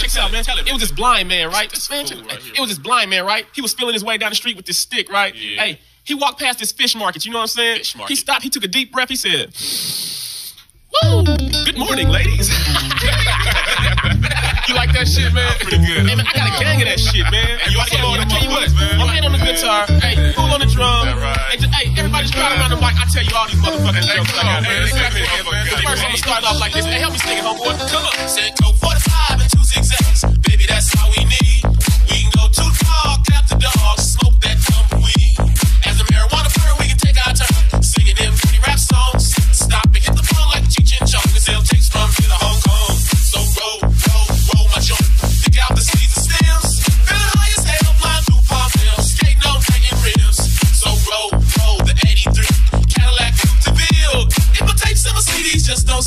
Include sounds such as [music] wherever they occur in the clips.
check this out, man. It, It was this blind man, right? This Man, fool right it was this blind man, right? He was feeling his way down the street with this stick, right? Yeah. Hey, he walked past this fish market. You know what I'm saying? Fish market. He stopped. He took a deep breath. He said, "Woo! Good morning, ladies." [laughs] you like that shit, man? Pretty good. Hey, man, I got a gang of that shit, man. Hey, you tell on the I tell you what, keyboards, man. I'm hand on the guitar. Hey, cool on the drum. That right. Hey, just- hey, everybody's crowding around the mic. I tell you all these motherfucking Hey, jokes. come on, man. First, I'm gonna start off like this. Hey, help me sing it, homeboy. Come on. Said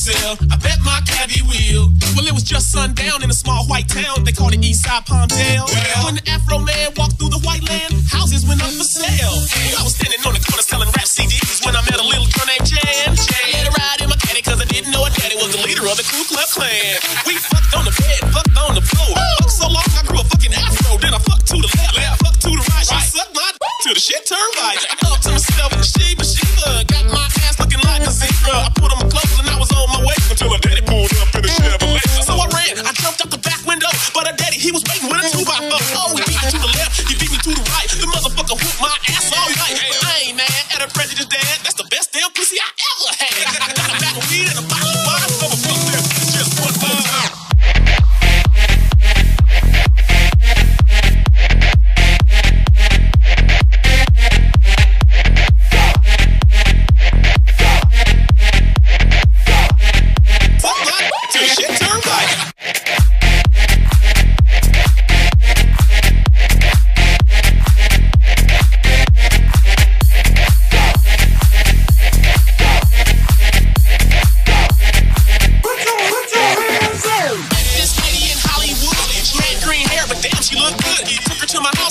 sell, I bet my cabbie will. Well, it was just sundown in a small white town. They called it Eastside Palmdale. Well. when the Afroman walked through the white land, houses went up for sale. I was standing on the corner selling rap CDs when I met a little girl named Jan. Jan I had a ride in my caddy because I didn't know her daddy was the leader of the Ku Klux Klan. We fucked on the bed, fucked on the floor. Fucked so long I grew a fucking afro. Then I fucked to the left, left fucked to the right. right. She sucked my d- till the shit turned Oh,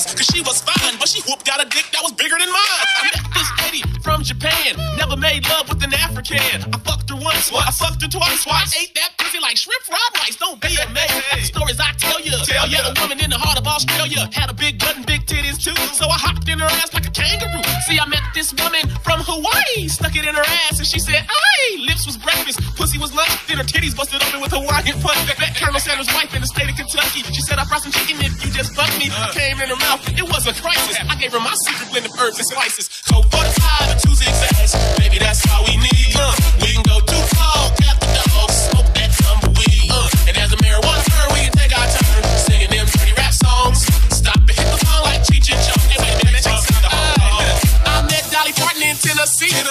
her to my house because she was fine, but she whooped out a dick that was bigger than mine. I met this lady from Japan, never made love with an African. I fucked her once, I fucked her twice. I ate that pussy like shrimp fried rice. Don't be amazed the stories I tell you. Tell ya. a woman in the heart of Australia, had a big butt and big titties too, so I hopped in her ass like a kangaroo. See, I met this woman from Hawaii, stuck it in her ass, and she said, "Aye." Lips was breakfast, pussy was lunch, then her titties busted open with Hawaiian punch. Sanders' wife in the state of Kentucky. She said, "I brought some chicken if you just fuck me." I came in her mouth, it was a crisis. I gave her my secret blend of herbs and spices. Colt 45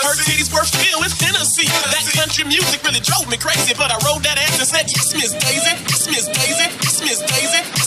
Her titties were filled with Tennessee. That country music really drove me crazy, but I rode that ass and said, Yes, Miss Daisy. Yes, Miss Daisy. Yes, Miss Daisy.